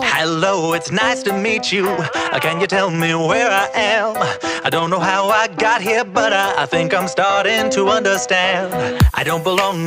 Hello, it's nice to meet you. Uh, can you tell me where I am? I don't know how I got here, but I, I think I'm starting to understand. I don't belong.